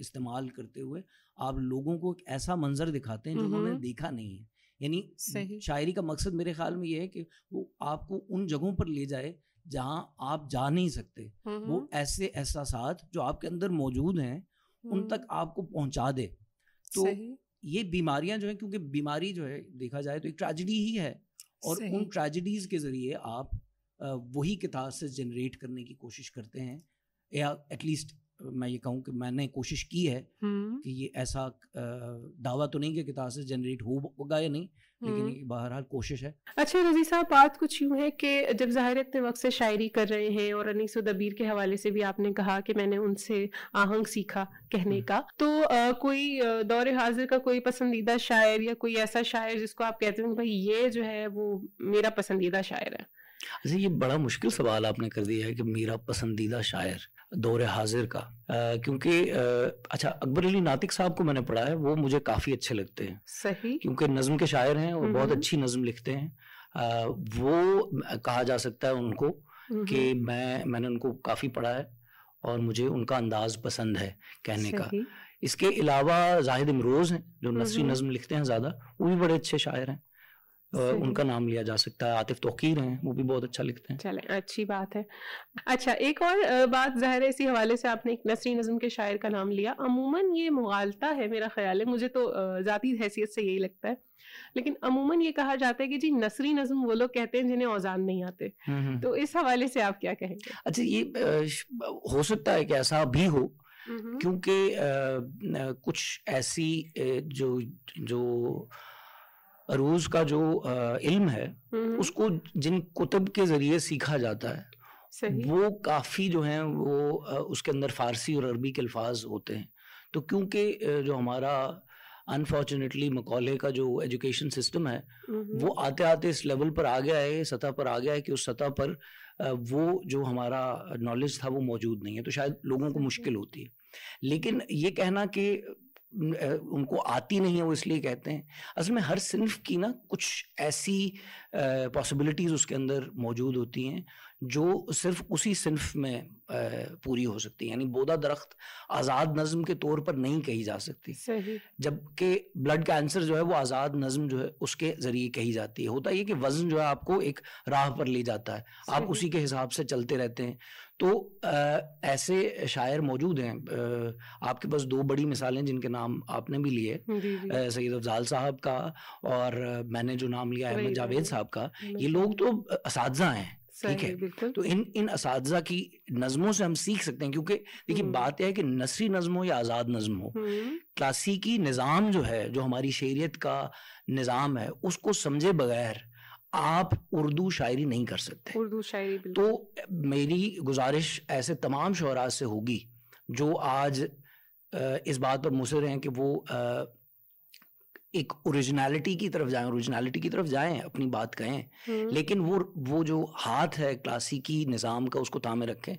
इस्तेमाल करते हुए आप लोगों को एक ऐसा मंजर दिखाते हैं जो उन्होंने। देखा नहीं है। यानी शायरी का मकसद मेरे ख्याल में ये है कि वो आपको उन जगहों पर ले जाए जहाँ आप जा नहीं सकते। वो ऐसे एहसास जो आपके अंदर मौजूद हैं उन तक आपको पहुँचा दे। तो ये बीमारियाँ जो है क्योंकि बीमारी जो है देखा जाए तो एक ट्रेजिडी ही है और उन ट्रेजिडीज के ज़रिए आप वही किताब से जनरेट करने की कोशिश करते हैं या एटलीस्ट मैं ये कहूँ कि मैंने कोशिश की है हम्म, कि ये ऐसा दावा तो नहीं कि कितासिस जनरेट होगा या नहीं लेकिन हम्म। बहरहाल कोशिश है अच्छा रज़ी साहब बात कुछ यूँ है कि जब ज़ाहिर इतने वक्त से शायरी कर रहे हैं और अनीस दबीर के हवाले से भी आपने कहा कि मैंने उनसे आहंग सीखा कहने हम्म। का तो अ, कोई दौर हाजिर का कोई पसंदीदा शायर या कोई ऐसा शायर जिसको आप कहते हैं भाई ये जो है वो मेरा पसंदीदा शायर है अच्छा ये बड़ा मुश्किल सवाल आपने कर दिया है कि मेरा पसंदीदा शायर दौर हाजिर का। क्योंकि अच्छा अकबर अली नातिक साहब को मैंने पढ़ा है वो मुझे काफ़ी अच्छे लगते हैं। सही। क्योंकि नज़म के शायर हैं और बहुत हम्म। अच्छी नज़म लिखते हैं। अ, वो कहा जा सकता है उनको हम्म, कि मैं मैंने उनको काफ़ी पढ़ा है और मुझे उनका अंदाज पसंद है कहने का। इसके अलावा जाहिद इमरोज़ हैं जो नसरी हम्म। नज़म लिखते हैं ज़्यादा वो भी बड़े अच्छे शायर हैं। उनका नाम लिया जा सकता है। आतिफ तोकीर हैं वो भी बहुत अच्छा लिखते हैं। चले अच्छी बात है। अच्छा एक और बात ज़ाहिर है इसी हवाले से आपने एक नसरी नज़म के शायर का नाम लिया। अमूमन ये मुगालता है मेरा ख्याल है। मुझे तो ज़ाती हैसियत से यही लगता है। लेकिन अमूमन ये कहा जाता है कि जी नसरी नज़म वो लोग कहते हैं जिन्हें औजान नहीं आते। हम्म। तो इस हवाले से आप क्या कहेंगे? अच्छा ये हो सकता है कि ऐसा भी हो हम्म, क्योंकि कुछ ऐसी जो जो अरूज का जो इल्म है हम्म, उसको जिन कुतब के ज़रिए सीखा जाता है वो काफ़ी जो है वो उसके अंदर फ़ारसी और अरबी के अल्फाज होते हैं। तो क्योंकि जो हमारा अनफॉर्चुनेटली मकौले का जो एजुकेशन सिस्टम है हम्म, वो आते आते इस लेवल पर आ गया है सतह पर आ गया है कि उस सतह पर वो जो हमारा नॉलेज था वो मौजूद नहीं है। तो शायद लोगों को मुश्किल होती है। लेकिन ये कहना कि उनको आती नहीं है, वो इसलिए कहते हैं। असल में हर सिंफ की ना कुछ ऐसी पॉसिबिलिटीज़ उसके अंदर मौजूद होती हैं जो सिर्फ़ उसी सिन्फ में पूरी हो सकती है। यानी बोदा दरख्त आज़ाद नज़म के तौर पर नहीं कही जा सकती। जबकि ब्लड कैंसर जो है वो आज़ाद नज़म जो है उसके ज़रिए कही जाती है। होता ये कि वज़न जो है आपको एक राह पर ले जाता है। आप उसी के हिसाब से चलते रहते हैं। तो अ, ऐसे शायर मौजूद हैं। आपके पास दो बड़ी मिसालें जिनके नाम आपने भी लिए। सैयद अफजाल साहब का और मैंने जो नाम लिया अहमद जावेद साहब का। ये लोग तो इस हैं। ठीक है। तो इन इन असाजा की नज़मों से हम सीख सकते हैं क्योंकि देखिए। बात यह है कि नसरी नज़म हो या आज़ाद नज़म हो क्लासिकी निज़ाम जो है जो हमारी शरीयत का निज़ाम है उसको समझे बगैर आप उर्दू शायरी नहीं कर सकते उर्दू शायरी तो मेरी गुजारिश ऐसे तमाम शहरा से होगी जो आज इस बात पर मुसर हैं कि वो एक ओरिजिनलिटी की तरफ़ जाएँ ओरिजिनलिटी की तरफ़ जाएँ अपनी बात कहें। हम्म, लेकिन वो वो जो हाथ है क्लासिकी निज़ाम का उसको थामे रखें।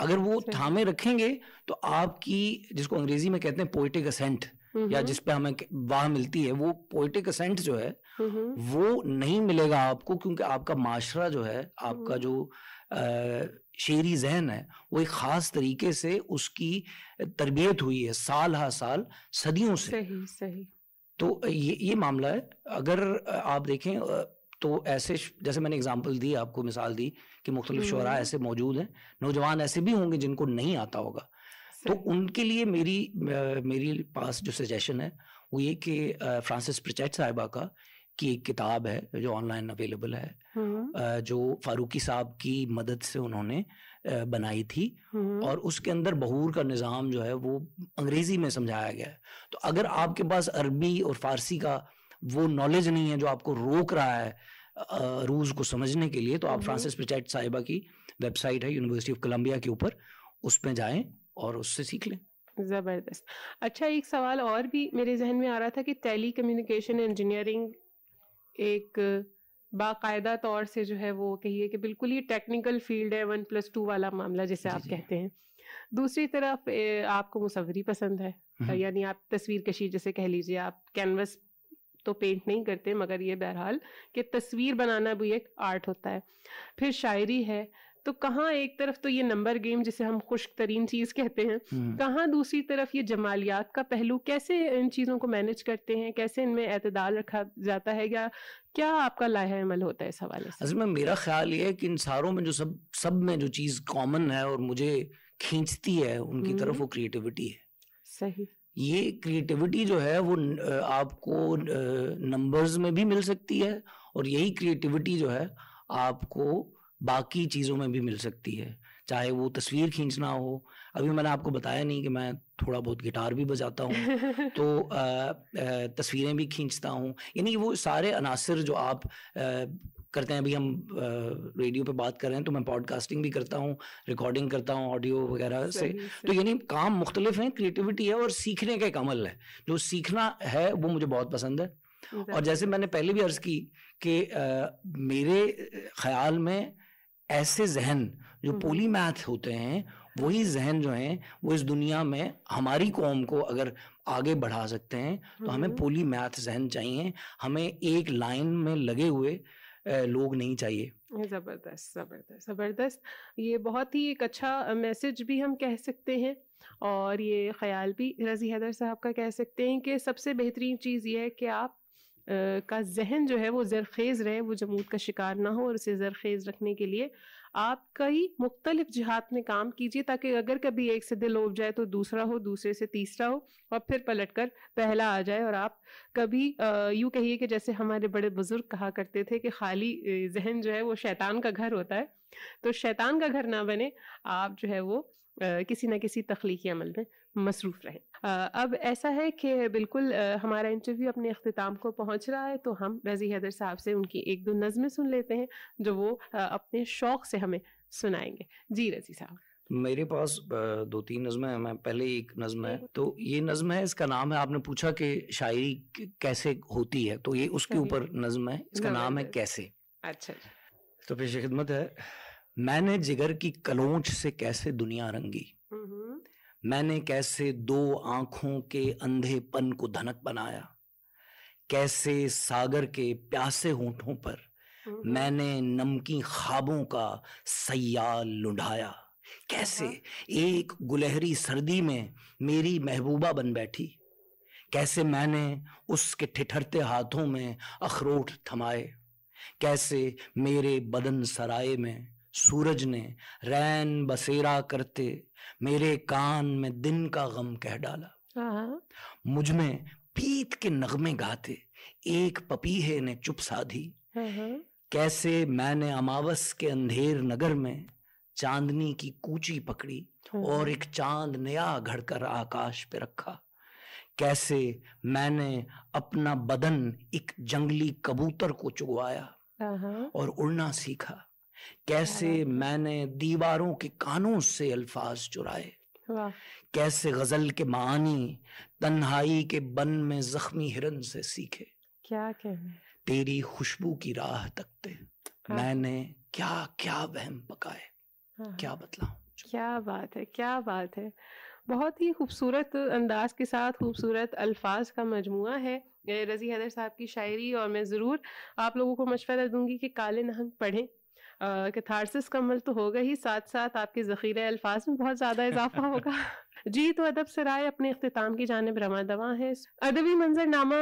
अगर वो थामे रखेंगे तो आपकी जिसको अंग्रेज़ी में कहते हैं पोइटिक असेंट या हम्म, जिस पे हमें वाह मिलती है वो पोइटिक असेंट जो है हम्म, वो नहीं मिलेगा आपको क्योंकि आपका माशरा जो है आपका। जो अ, शेरी जहन है वो एक ख़ास तरीके से उसकी तरबियत हुई है साल हा साल सदियों से। सही सही। तो ये ये मामला है। अगर आप देखें तो ऐसे जैसे मैंने एग्जांपल दी आपको मिसाल दी कि मुख्तलिफ़ शोरा हम्म। ऐसे मौजूद हैं नौजवान ऐसे भी होंगे जिनको नहीं आता होगा। तो उनके लिए मेरी मेरी पास जो सजेशन है वो ये कि फ्रांसिस प्रचैट साहिबा का की एक किताब है जो ऑनलाइन अवेलेबल है। जो फारूकी साहब की मदद से उन्होंने बनाई थी और उसके अंदर बहूर का निज़ाम जो है वो अंग्रेज़ी में समझाया गया है। तो अगर आपके पास अरबी और फ़ारसी का वो नॉलेज नहीं है जो आपको रोक रहा है रूज को समझने के लिए तो आप। फ्रांसिस पिचैट साहिबा की वेबसाइट है यूनिवर्सिटी ऑफ़ कोलम्बिया के ऊपर उस पर जाएँ और उससे सीख लें। ज़बरदस्त। अच्छा एक सवाल और भी मेरे जहन में आ रहा था कि टेली कम्युनिकेशन इंजीनियरिंग एक बाकायदा तौर से जो है वो कहिए कि बिल्कुल ही टेक्निकल फ़ील्ड है वन प्लस टू वाला मामला जिसे आप कहते हैं। दूसरी तरफ़ आपको मुसवरी पसंद है। हम्म। यानी आप तस्वीर कशी जैसे कह लीजिए आप कैनवस तो पेंट नहीं करते मगर ये बहरहाल कि तस्वीर बनाना भी एक आर्ट होता है। फिर शायरी है तो कहाँ एक तरफ़ तो ये नंबर गेम जिसे हम खुश्क तरीन चीज़ कहते हैं हम्म। कहाँ दूसरी तरफ़ ये जमालियात का पहलू कैसे इन चीज़ों को मैनेज करते हैं कैसे इनमें एतदाल रखा जाता है या क्या आपका लाहा अमल होता है इस हवाले से असल में मेरा ख्याल ये है कि इन सारों में जो सब सब में जो चीज़ कॉमन है और मुझे खींचती है उनकी तरफ़ हम्म। वो क्रिएटिविटी है सही ये क्रिएटिविटी जो है वो आपको नंबर्स में भी मिल सकती है और यही क्रिएटिविटी जो है आपको बाकी चीज़ों में भी मिल सकती है। चाहे वो तस्वीर खींचना हो। अभी मैंने आपको बताया नहीं कि मैं थोड़ा बहुत गिटार भी बजाता हूँ। तो अ, अ, तस्वीरें भी खींचता हूँ। यानी वो सारे अनासर जो आप अ, करते हैं अभी हम रेडियो पे बात कर रहे हैं तो मैं पॉडकास्टिंग भी करता हूँ रिकॉर्डिंग करता हूँ ऑडियो वगैरह से। तो यानी काम मुख्तलिफ़ हैं क्रिएटिविटी है और सीखने का एक अमल है। जो सीखना है वो मुझे बहुत पसंद है। और जैसे मैंने पहले भी अर्ज़ की कि मेरे ख्याल में ऐसे जहन जो हम्म। पोली मैथ होते हैं वही जहन जो हैं वो इस दुनिया में हमारी कौम को अगर आगे बढ़ा सकते हैं तो हमें हम्म, पोली मैथ जहन चाहिए। हमें एक लाइन में लगे हुए लोग नहीं चाहिए। ज़बरदस्त ज़बरदस्त ज़बरदस्त। ये बहुत ही एक अच्छा मैसेज भी हम कह सकते हैं और ये ख्याल भी रज़ी हैदर साहब का कह सकते हैं कि सबसे बेहतरीन चीज़ ये है कि आप का जहन जो है वो जरखेज़ रहे, वो जमूद का शिकार ना हो और उसे जरखेज़ रखने के लिए आप कई मुख्तलिफ़ जिहात में काम कीजिए ताकि अगर कभी एक से दिल उब जाए तो दूसरा हो, दूसरे से तीसरा हो और फिर पलट कर पहला आ जाए और आप कभी यूँ कहिए कि जैसे हमारे बड़े बुज़ुर्ग कहा करते थे कि खाली जहन जो है वो शैतान का घर होता है। तो शैतान का घर ना बने, आप जो है वो किसी न किसी तख्लीकी अमल में मसरूफ रहें। अब ऐसा है कि बिल्कुल हमारा इंटरव्यू अपने अख्ताम को पहुँच रहा है तो हम रज़ी हैदर साहब से उनकी एक दो नज़में सुन लेते हैं जो वो अपने शौक से हमें सुनाएँगे। जी रज़ी साहब। मेरे पास दो तीन नज़में हैं मैं पहले एक नज़म है। तो ये नज़म है इसका नाम है आपने पूछा कि शायरी कैसे होती है? तो ये उसके ऊपर नज़म है इसका नाम है कैसे? अच्छा तो पेश खिदमत है। मैंने जिगर की कलोच से कैसे दुनिया रंगी? हम्म, मैंने कैसे दो आँखों के अंधेपन को धनक बनाया? कैसे सागर के प्यासे होठों पर हम्म, मैंने नमकी ख्वाबों का सयाल लुढ़ाया? कैसे एक गुलहरी सर्दी में मेरी महबूबा बन बैठी? कैसे मैंने उसके ठिठरते हाथों में अखरोट थमाए? कैसे मेरे बदन सराय में सूरज ने रैन बसेरा करते मेरे कान में दिन का गम कह डाला। हाँ, मुझमें पीत के नगमे गाते एक पपीहे ने चुप साधी। हाँ, हाँ, कैसे मैंने अमावस के अंधेर नगर में चांदनी की कूची पकड़ी और एक चाँद नया घड़कर आकाश पे रखा। कैसे मैंने अपना बदन एक जंगली कबूतर को चुगवाया और उड़ना सीखा। कैसे। मैंने दीवारों के कानों से अल्फाज चुराए? कैसे गज़ल के मानी तन्हाई के बन में जख्मी हिरन से सीखे? क्या कहना तेरी खुशबू की राह तकते। हाँ। मैंने क्या क्या वहम पकाए? हाँ, क्या बतलाऊं? क्या बात है क्या बात है। बहुत ही खूबसूरत अंदाज के साथ खूबसूरत अल्फाज का मजमुआ है रज़ी हैदर साहब की शायरी। और मैं ज़रूर आप लोगों को मशवरा दूँगी कि काले नहंग पढ़ें। कैथारसिस का अमल तो होगा ही साथ साथ आपके ज़ख़ीरे अल्फाज में बहुत ज़्यादा इजाफा होगा। जी तो अदब सराय अपने अख्ताम की जानब रमा दवा है। अदबी मंजरनामा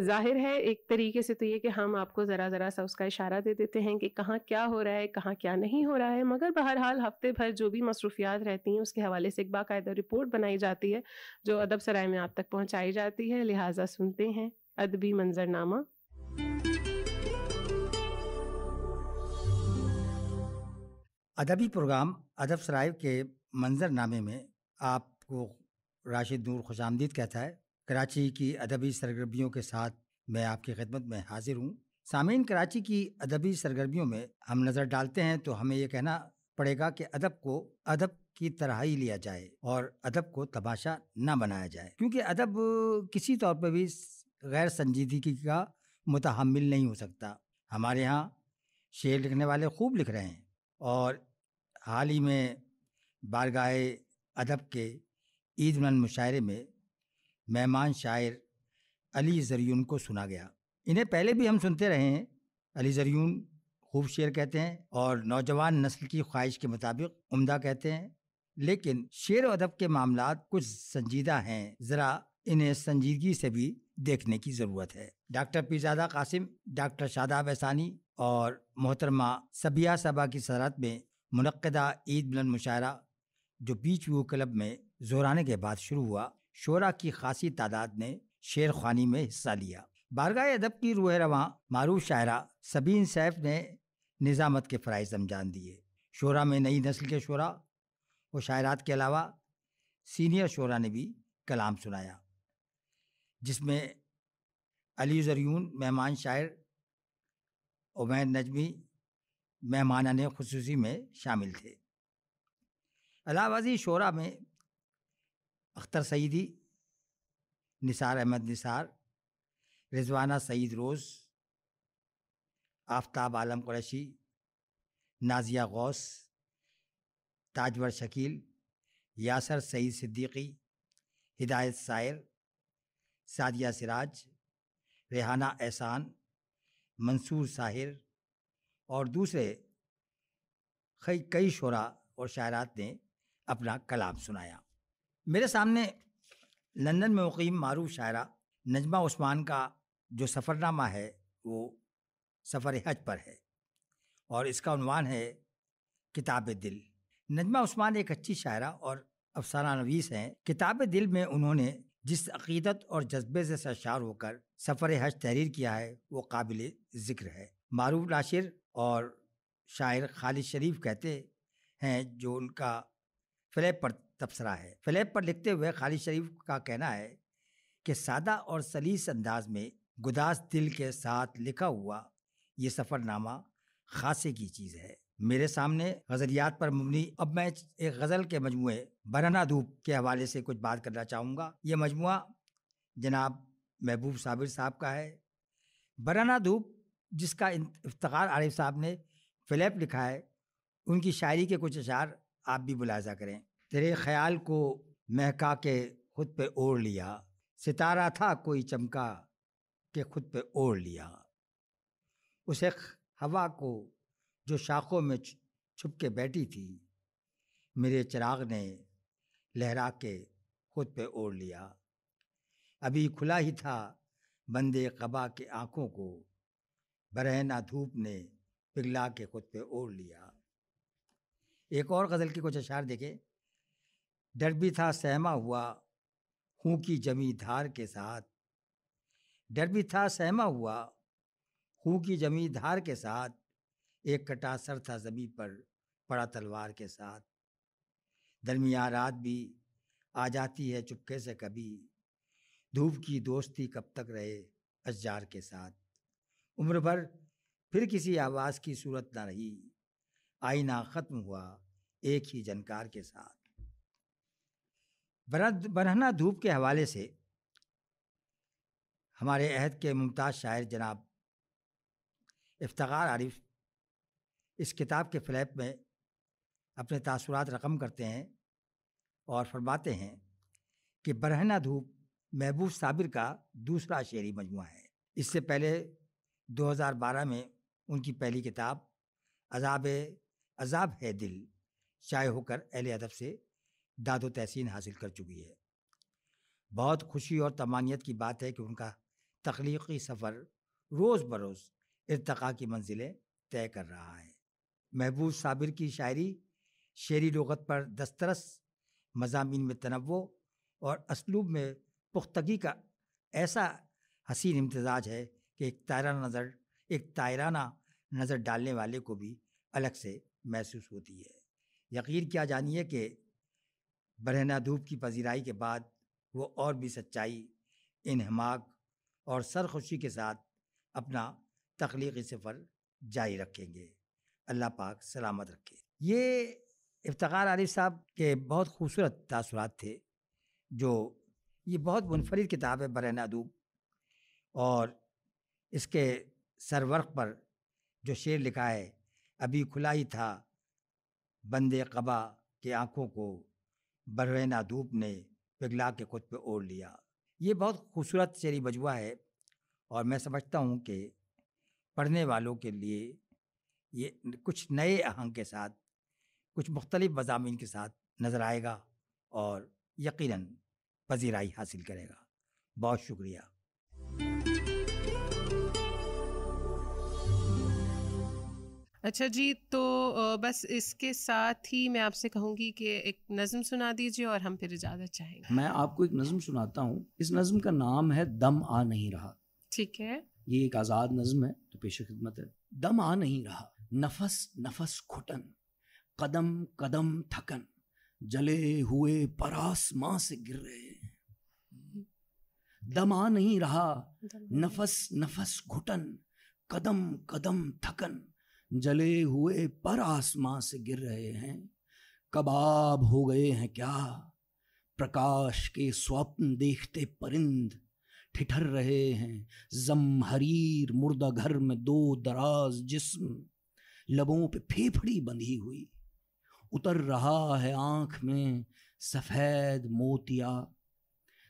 ज़ाहिर है एक तरीके से तो ये कि हम आपको ज़रा ज़रा सा उसका इशारा दे देते हैं कि कहाँ क्या हो रहा है कहाँ क्या नहीं हो रहा है मगर बहरहाल हफ़्ते भर जो भी मसरूफियात रहती हैं उसके हवाले से एक बाकायदा रिपोर्ट बनाई जाती है जो अदब सराय में आप तक पहुँचाई जाती है लिहाजा सुनते हैं अदबी मंजरनामा। अदबी प्रोग्राम अदब सराय के मंजरनामे में आपको राशिद नूर खुश आमदीद कहता है, कराची की अदबी सरगर्मियों के साथ मैं आपकी खिदमत में हाजिर हूँ। सामीन, कराची की अदबी सरगर्मियों में हम नज़र डालते हैं तो हमें ये कहना पड़ेगा कि अदब को अदब की तरह ही लिया जाए और अदब को तमाशा ना बनाया जाए। क्योंकि अदब किसी तौर पर भी गैर संजीदगी का मुतहमल नहीं हो सकता। हमारे यहाँ शेर लिखने वाले खूब लिख रहे हैं और हाल ही में बारगाह अदब के ईद मुशायरे में मेहमान शायर अली जरियून को सुना गया। इन्हें पहले भी हम सुनते रहे हैं। अली जरियून खूब शेर कहते हैं और नौजवान नस्ल की ख्वाहिश के मुताबिक उम्दा कहते हैं। लेकिन शेर व अदब के मामला कुछ संजीदा हैं। ज़रा इन्हें संजीदगी से भी देखने की ज़रूरत है। डॉक्टर पीरजादा कासिम, डॉक्टर शादाब एहसानी और मोहतरमा सबिया सबा की सरहद में मनदा ईद मिलन मुशायरा, जो बीच व्यू क्लब में जोराने के बाद शुरू हुआ, शोरा की खासी तादाद ने शेर खानी में हिस्सा लिया। बारगाह अदब की रूह रवा मारूफ शायरा सबीन सैफ ने निज़ामत के फ़राइज़ अंजाम दिए। शोरा में नई नस्ल के शोरा व शायरात के अलावा सीनियर शोरा ने भी कलाम सुनाया, जिसमें अली जरियून मेहमान शायर उमैद नजमी मेहमान खसूसी में शामिल थे। अलावाजी शोरा में अख्तर सईदी, निसार अहमद निसार, रिजवाना सईद रोज़, आफ्ताब आलम कुरैशी, नाजिया गौस, ताजवर शकील, यासर सईद सिद्दीकी, हिदायत सायर, सादिया सिराज, रेहाना एहसान, मंसूर साहिर और दूसरे कई कई शुरा और शायरात ने अपना कलाम सुनाया। मेरे सामने लंदन में मुकीम मारूफ शायरा नजमा उस्मान का जो सफ़रनामा है, वो सफ़र हज पर है और इसका उनवान है किताब दिल। नजमा उस्मान एक अच्छी शायरा और अफसाना नवीस हैं। किताब दिल में उन्होंने जिस अकीदत और जज्बे से सरशार होकर सफ़र हज तहरीर किया है, वो काबिल ज़िक्र है। मारूफ नाशिर और शायर खालिद शरीफ कहते हैं, जो उनका फ्लैप पर तबसरा है। फ्लैप पर लिखते हुए खालिद शरीफ का कहना है कि सादा और सलीस अंदाज में गुदास दिल के साथ लिखा हुआ ये सफ़रनामा खासे की चीज़ है। मेरे सामने गज़लियात पर मुबनी, अब मैं एक गज़ल के मजमू बरना धूप के हवाले से कुछ बात करना चाहूँगा। ये मजमु जनाब महबूब साबिर साहब का है। बरना धूप जिसका इफ्तार आरिफ साहब ने फ़िलैप लिखा है, उनकी शायरी के कुछ अशार आप भी मुलाजा करें। तेरे ख्याल को महका के खुद पे ओढ़ लिया, सितारा था कोई चमका के खुद पे ओढ़ लिया। उसे हवा को जो शाखों में छुप के बैठी थी, मेरे चिराग ने लहरा के खुद पे ओढ़ लिया। अभी खुला ही था बंदे कबा के आँखों को बरहना धूप ने पिघला के खुद पे ओढ़ लिया। एक और गज़ल की कुछ अशार देखे। डर भी था, सहमा हुआ हूँ की जमी धार के साथ। डर भी था, सहमा हुआ हूँ की जमी धार के साथ। एक कटा सर था जमी पर, पड़ा तलवार के साथ। दरमिया रात भी आ जाती है चुपके से कभी। धूप की दोस्ती कब तक रहे अजार के साथ। उम्र भर फिर किसी आवाज़ की सूरत ना रही। आईना ख़त्म हुआ एक ही जनकार के साथ। बरहना धूप के हवाले से हमारे अहद के मुमताज़ शायर जनाब इफ्तार आरिफ इस किताब के फ्लैप में अपने तासुरात रकम करते हैं और फरमाते हैं कि बरहना धूप महबूब साबिर का दूसरा शेरी मजमू है। इससे पहले 2012 में उनकी पहली किताब, अजाब अजाब है दिल, शाये होकर अहल अदब से दादो तहसीन हासिल कर चुकी है। बहुत खुशी और तमानियत की बात है कि उनका तख्लीकी सफ़र रोज़ बरोज़ इरतका की मंजिलें तय कर रहा है। महबूब साबिर की शायरी, शेरी लगत पर दस्तरस मजामी में तनवो और असलूब में पुख्तगी का ऐसा हसीन इम्तजाज है कि एक तायरा नज़र, एक तायराना नज़र डालने वाले को भी अलग से महसूस होती है। यकीन क्या जानिए कि बरहना धूप की पजीराई के बाद वो और भी सच्चाई, इनहमाक और सरखुशी के साथ अपना तख्लीकी सफ़र जारी रखेंगे। अल्लाह पाक सलामत रखे। ये इफ्तार आरिफ साहब के बहुत खूबसूरत तासरात थे, जो ये बहुत मुनफरद किताब है बरहना धूप और इसके सरवर्क पर जो शेर लिखा है, अभी खुला ही था, बंदे कबा के आँखों को बरहना धूप ने पिघला के खुद पे ओढ़ लिया। ये बहुत खूबसूरत शेरी बजवा है और मैं समझता हूँ कि पढ़ने वालों के लिए ये कुछ नए आहंग के साथ, कुछ मुख्तलिफ़ मजामी के साथ नज़र आएगा और यकीनन पजीराई हासिल करेगा। बहुत शुक्रिया। अच्छा जी तो बस इसके साथ ही मैं आपसे कहूँगी कि एक नज़म सुना दीजिए और हम फिर इजाज़त चाहेंगे। मैं आपको एक नज़म सुनाता हूँ। इस नज़म का नाम है दम आ नहीं रहा। ठीक है। ये एक आज़ाद नज़म है तो पेश खिदमत है। दम आ नहीं रहा। नफस नफस घुटन कदम कदम थकन जले हुए परास माँ से गिर रहे हैं। दम आ नहीं रहा। नफस नफस घुटन कदम कदम थकन जले हुए पर आसमां से गिर रहे हैं। कबाब हो गए हैं क्या? प्रकाश के स्वप्न देखते परिंद ठिठर रहे हैं। जमहरीर मुर्दा घर में दो दराज जिस्म लबों पे फेफड़ी बंधी हुई। उतर रहा है आँख में सफ़ेद मोतिया।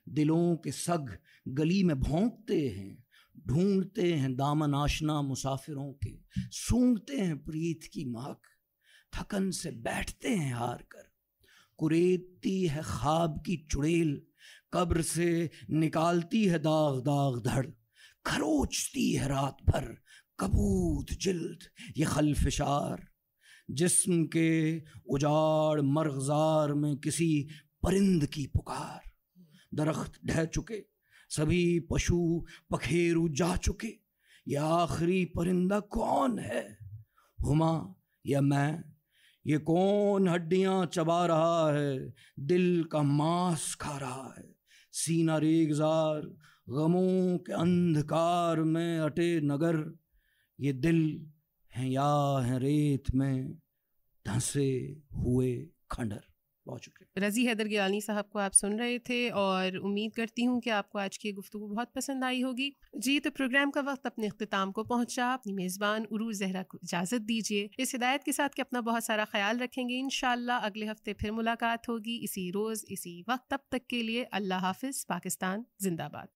दिलों के सग गली में भोंकते हैं, ढूंढते हैं दामन आशना मुसाफिरों के। सूंघते हैं प्रीत की माक थकन से बैठते हैं हार कर। कुरेदती है ख्वाब की चुड़ेल, कब्र से निकालती है दाग दाग धड़। खरोचती है रात भर, कबूत जिल्द, ये खलफिशार जिस्म के उजाड़ मरगजार में किसी परिंद की पुकार। दरख्त ढह चुके, सभी पशु पखेरु जा चुके। यह आखिरी परिंदा कौन है? हुमा, या मैं? ये कौन हड्डियाँ चबा रहा है? दिल का मांस खा रहा है। सीना रेगजार गमों के अंधकार में अटे नगर। ये दिल हैं या हैं रेत में धंसे हुए खंडर। बहुत शुक्रिया। रज़ी हैदर गिलानी साहब को आप सुन रहे थे और उम्मीद करती हूँ कि आपको आज की गुफ्तु बहुत पसंद आई होगी। जी तो प्रोग्राम का वक्त अपने अख्ताम को पहुँचा। अपनी मेज़बान उरू जहरा को इजाज़त दीजिए। इस हिदायत के साथ कि अपना बहुत सारा ख्याल रखेंगे इन अगले हफ़्ते फिर मुलाकात होगी। इसी रोज़, इसी वक्त। तब तक के लिए अल्लाह हाफिज़। पाकिस्तान, जिंदाबाद।